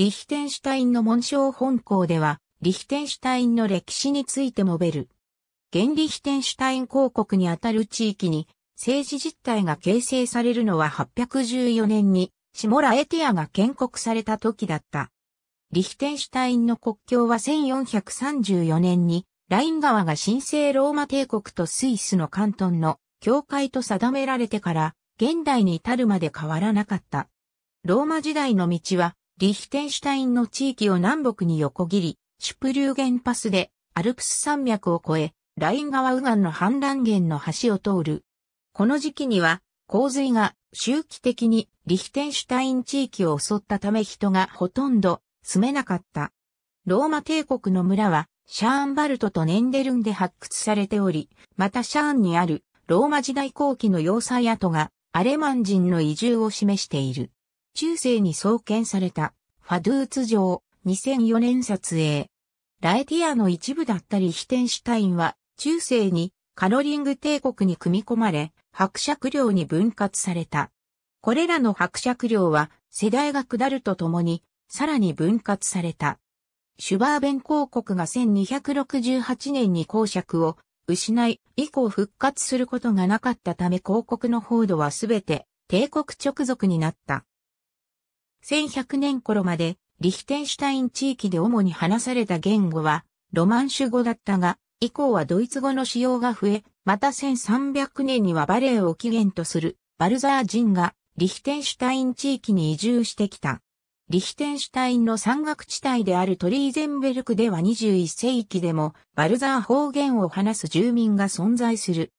リヒテンシュタインの紋章本校では、リヒテンシュタインの歴史について述べる。現リヒテンシュタイン公国にあたる地域に政治実態が形成されるのは814年にシモラエティアが建国された時だった。リヒテンシュタインの国境は1434年にライン川が神聖ローマ帝国とスイスの関東の境界と定められてから現代に至るまで変わらなかった。ローマ時代の道はリヒテンシュタインの地域を南北に横切り、シュプリューゲンパスでアルプス山脈を越え、ライン川右岸の氾濫源の橋を通る。この時期には洪水が周期的にリヒテンシュタイン地域を襲ったため人がほとんど住めなかった。ローマ帝国の村はシャーンバルトとネンデルンで発掘されており、またシャーンにあるローマ時代後期の要塞跡がアレマン人の移住を示している。中世に創建されたファドゥーツ城2004年撮影。ラエティアの一部だったリヒテンシュタインは中世にカロリング帝国に組み込まれ、伯爵領に分割された。これらの伯爵領は世代が下るとともにさらに分割された。シュバーベン公国が1268年に公爵を失い、以降復活することがなかったため公国の報土はすべて帝国直属になった。1100年頃までリヒテンシュタイン地域で主に話された言語はロマンシュ語だったが、以降はドイツ語の使用が増え、また1300年にはバレエを起源とするバルザー人がリヒテンシュタイン地域に移住してきた。リヒテンシュタインの山岳地帯であるトリーゼンベルクでは21世紀でもバルザー方言を話す住民が存在する。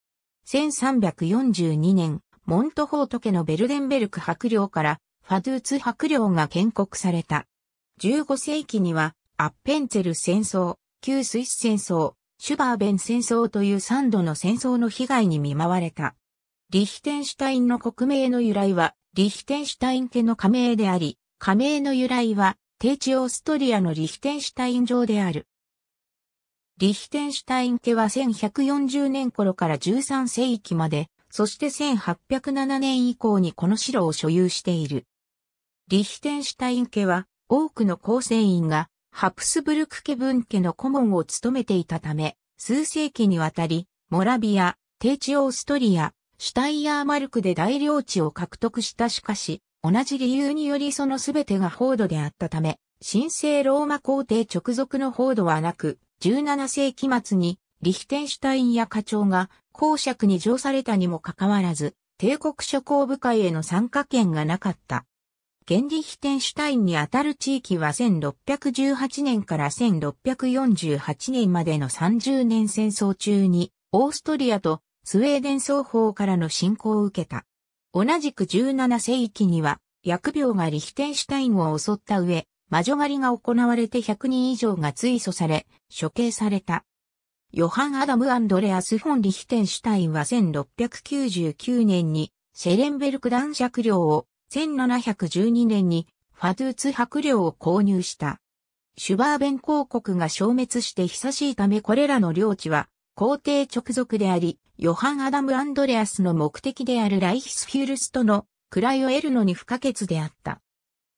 1342年、モントホート家のベルデンベルク伯領からファドゥーツ伯領が建国された。15世紀にはアッペンツェル戦争、旧スイス戦争、シュバーベン戦争という3度の戦争の被害に見舞われた。リヒテンシュタインの国名の由来はリヒテンシュタイン家の加盟であり、加盟の由来は、低地オーストリアのリヒテンシュタイン城である。リヒテンシュタイン家は1140年頃から13世紀まで、そして1807年以降にこの城を所有している。リヒテンシュタイン家は多くの構成員がハプスブルク家分家の顧問を務めていたため、数世紀にわたり、モラビア、低地オーストリア、シュタイヤーマルクで大領地を獲得したしかし、同じ理由によりそのすべてが報土であったため、神聖ローマ皇帝直属の報土はなく、17世紀末にリヒテンシュタインや課長が公爵に上されたにもかかわらず、帝国諸公部会への参加権がなかった。現リヒテンシュタインにあたる地域は1618年から1648年までの30年戦争中に、オーストリアとスウェーデン双方からの侵攻を受けた。同じく17世紀には、疫病がリヒテンシュタインを襲った上、魔女狩りが行われて100人以上が追訴され、処刑された。ヨハン・アダム・アンドレアス・フォン・リヒテンシュタインは1699年にシェレンベルク男爵領を、1712年にファドゥーツ伯領を購入した。シュバーベン公国が消滅して久しいためこれらの領地は皇帝直属であり、ヨハン・アダム・アンドレアスの目的であるライヒスフュルストの位を得るのに不可欠であった。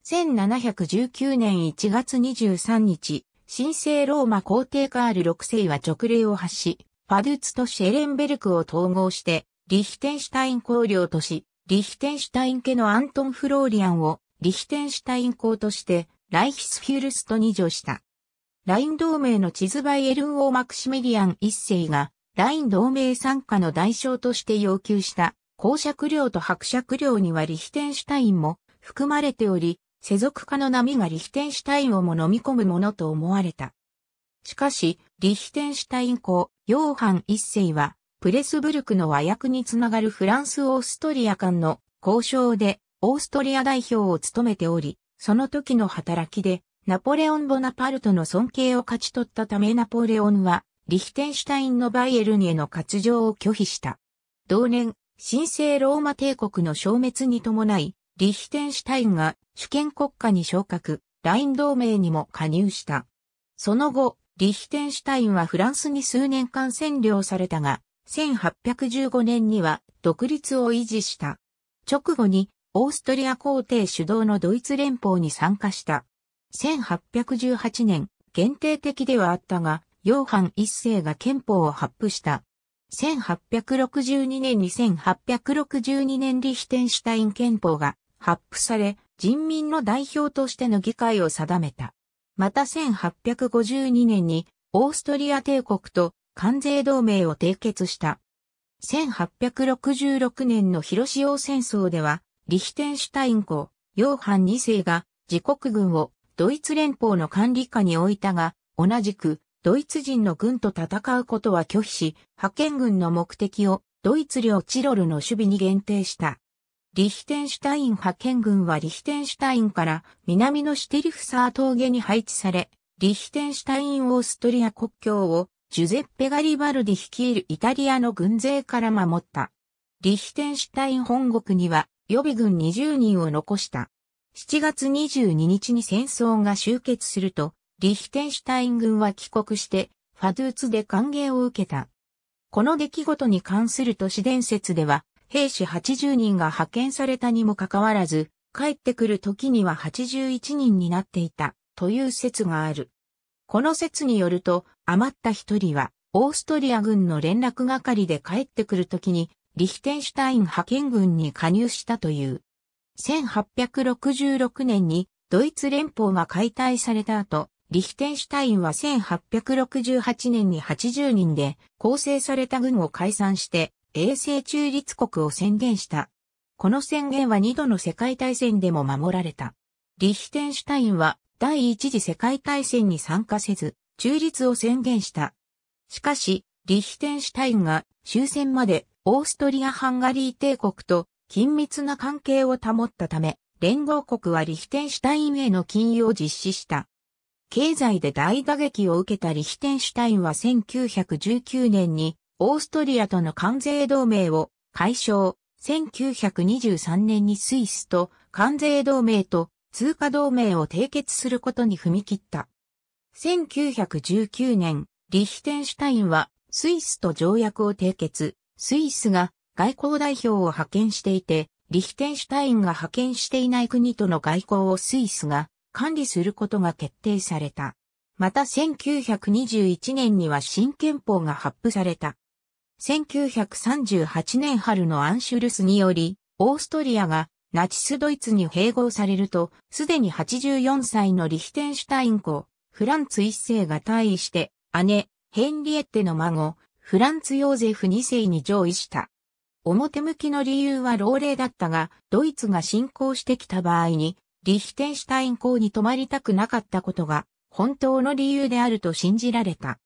1719年1月23日、神聖ローマ皇帝カール6世は直令を発し、ファドゥツとシェレンベルクを統合して、リヒテンシュタイン公領とし、リヒテンシュタイン家のアントン・フローリアンをリヒテンシュタイン公として、ライヒスフュルスと二女した。ライン同盟の地図バイエルン王マクシミリアン一世が、ライン同盟参加の代償として要求した公爵領と伯爵領にはリヒテンシュタインも含まれており、世俗化の波がリヒテンシュタインをも飲み込むものと思われた。しかし、リヒテンシュタイン公、ヨーハン一世は、プレスブルクの和訳につながるフランス・オーストリア間の交渉で、オーストリア代表を務めており、その時の働きで、ナポレオン・ボナパルトの尊敬を勝ち取ったためナポレオンは、リヒテンシュタインのバイエルンへの活情を拒否した。同年、神聖ローマ帝国の消滅に伴い、リヒテンシュタインが主権国家に昇格、ライン同盟にも加入した。その後、リヒテンシュタインはフランスに数年間占領されたが、1815年には独立を維持した。直後にオーストリア皇帝主導のドイツ連邦に参加した。1818年、限定的ではあったが、ヨーハン一世が憲法を発布した。1862年に1862年リヒテンシュタイン憲法が発布され、人民の代表としての議会を定めた。また1852年にオーストリア帝国と関税同盟を締結した。1866年の広潮戦争では、リヒテンシュタイン公、ヨーハン2世が自国軍をドイツ連邦の管理下に置いたが、同じくドイツ人の軍と戦うことは拒否し、派遣軍の目的をドイツ領チロルの守備に限定した。リヒテンシュタイン派遣軍はリヒテンシュタインから南のシュテリフサー峠に配置され、リヒテンシュタインオーストリア国境をジュゼッペ・ガリバルディ率いるイタリアの軍勢から守った。リヒテンシュタイン本国には予備軍20人を残した。7月22日に戦争が終結すると、リヒテンシュタイン軍は帰国して、ファドゥーツで歓迎を受けた。この出来事に関する都市伝説では、兵士80人が派遣されたにもかかわらず、帰ってくる時には81人になっていた、という説がある。この説によると、余った一人は、オーストリア軍の連絡係で帰ってくる時に、リヒテンシュタイン派遣軍に加入したという。1866年にドイツ連邦が解体された後、リヒテンシュタインは1868年に80人で構成された軍を解散して衛星中立国を宣言した。この宣言は2度の世界大戦でも守られた。リヒテンシュタインは第一次世界大戦に参加せず中立を宣言した。しかし、リヒテンシュタインが終戦までオーストリア・ハンガリー帝国と緊密な関係を保ったため、連合国はリヒテンシュタインへの禁輸を実施した。経済で大打撃を受けたリヒテンシュタインは1919年にオーストリアとの関税同盟を解消、1923年にスイスと関税同盟と通貨同盟を締結することに踏み切った。1919年、リヒテンシュタインはスイスと条約を締結、スイスが外交代表を派遣していて、リヒテンシュタインが派遣していない国との外交をスイスが管理することが決定された。また1921年には新憲法が発布された。1938年春のアンシュルスにより、オーストリアがナチスドイツに併合されると、すでに84歳のリヒテンシュタイン公、フランツ一世が退位して、姉、ヘンリエッテの孫、フランツ・ヨーゼフ二世に上位した。表向きの理由は老齢だったが、ドイツが侵攻してきた場合に、リヒテンシュタイン港に泊まりたくなかったことが本当の理由であると信じられた。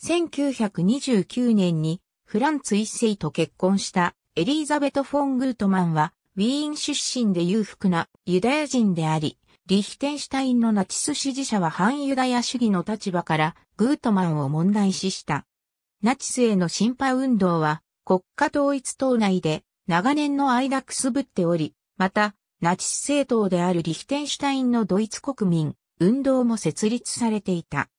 1929年にフランツ一世と結婚したエリーザベト・フォン・グートマンはウィーン出身で裕福なユダヤ人であり、リヒテンシュタインのナチス支持者は反ユダヤ主義の立場からグートマンを問題視した。ナチスへの心配運動は国家統一党内で長年の間くすぶっており、またナチス政党であるリヒテンシュタインのドイツ国民運動も設立されていた。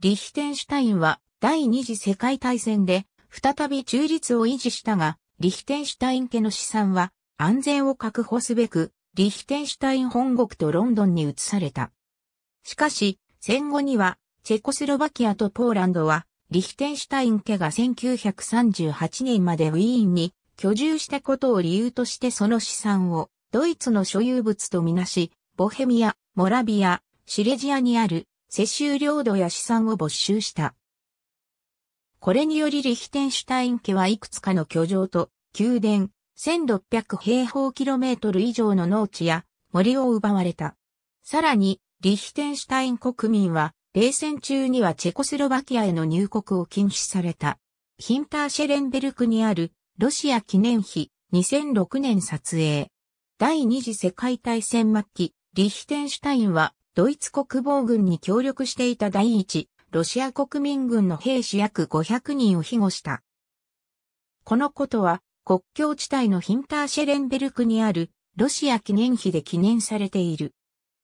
リヒテンシュタインは第二次世界大戦で再び中立を維持したが、リヒテンシュタイン家の資産は安全を確保すべく、リヒテンシュタイン本国とロンドンに移された。しかし、戦後には、チェコスロバキアとポーランドは、リヒテンシュタイン家が1938年までウィーンに居住したことを理由としてその資産をドイツの所有物とみなし、ボヘミア、モラビア、シレジアにある世襲領土や資産を没収した。これによりリヒテンシュタイン家はいくつかの居城と宮殿、1600平方キロメートル以上の農地や森を奪われた。さらに、リヒテンシュタイン国民は、冷戦中にはチェコスロバキアへの入国を禁止された。ヒンターシェレンベルクにあるロシア記念碑2006年撮影。第二次世界大戦末期、リヒテンシュタインはドイツ国防軍に協力していた第一ロシア国民軍の兵士約500人を庇護した。このことは国境地帯のヒンターシェレンベルクにあるロシア記念碑で記念されている。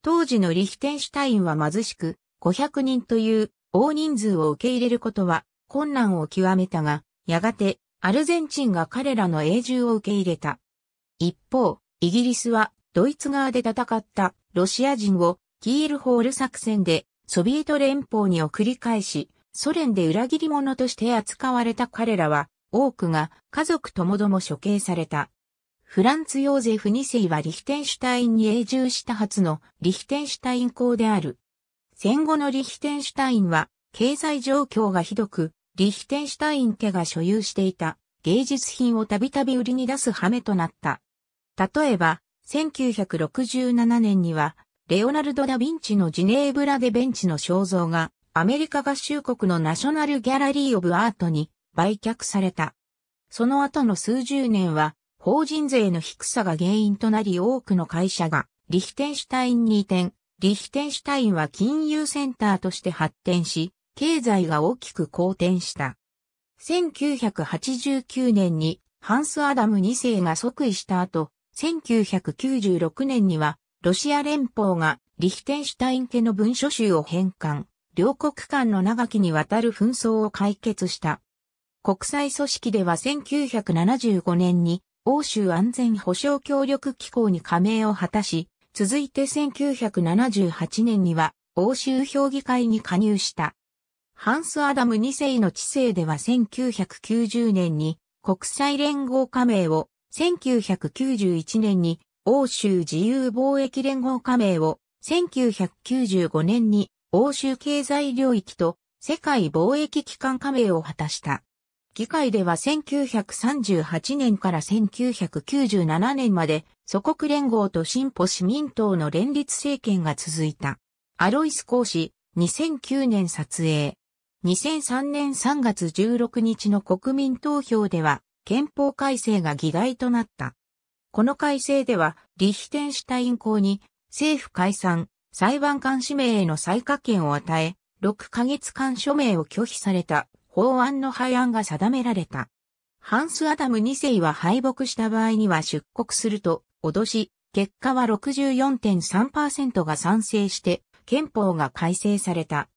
当時のリヒテンシュタインは貧しく500人という大人数を受け入れることは困難を極めたが、やがてアルゼンチンが彼らの永住を受け入れた。一方、イギリスはドイツ側で戦ったロシア人をキールホール作戦でソビエト連邦に送り返し、ソ連で裏切り者として扱われた彼らは、多くが家族ともども処刑された。フランツ・ヨーゼフ2世はリヒテンシュタインに永住した初のリヒテンシュタイン公である。戦後のリヒテンシュタインは、経済状況がひどく、リヒテンシュタイン家が所有していた芸術品をたびたび売りに出す羽目となった。例えば、1967年には、レオナルド・ダ・ヴィンチのジネーブラ・デ・ベンチの肖像が、アメリカ合衆国のナショナル・ギャラリー・オブ・アートに売却された。その後の数十年は、法人税の低さが原因となり多くの会社が、リヒテンシュタインに移転、リヒテンシュタインは金融センターとして発展し、経済が大きく好転した。1989年にハンス・アダム2世が即位した後、1996年にはロシア連邦がリヒテンシュタイン家の文書集を返還、両国間の長きにわたる紛争を解決した。国際組織では1975年に欧州安全保障協力機構に加盟を果たし、続いて1978年には欧州評議会に加入した。ハンス・アダム2世の知性では1990年に国際連合加盟を、1991年に欧州自由貿易連合加盟を、1995年に欧州経済領域と世界貿易機関加盟を果たした。議会では1938年から1997年まで祖国連合と進歩市民党の連立政権が続いた。アロイス講師、2009年撮影。2003年3月16日の国民投票では憲法改正が議題となった。この改正ではリヒテンシュタイン公に政府解散、裁判官指名への再可権を与え、6ヶ月間署名を拒否された法案の廃案が定められた。ハンス・アダム2世は敗北した場合には出国すると脅し、結果は64.3%が賛成して憲法が改正された。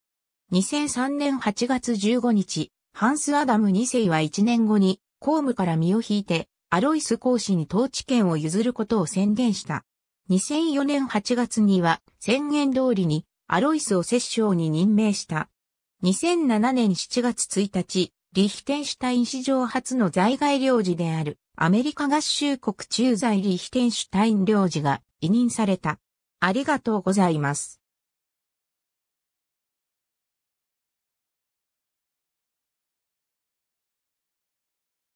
2003年8月15日、ハンス・アダム2世は1年後に公務から身を引いて、アロイス公使に統治権を譲ることを宣言した。2004年8月には宣言通りにアロイスを摂政に任命した。2007年7月1日、リヒテンシュタイン史上初の在外領事であるアメリカ合衆国駐在リヒテンシュタイン領事が委任された。ありがとうございます。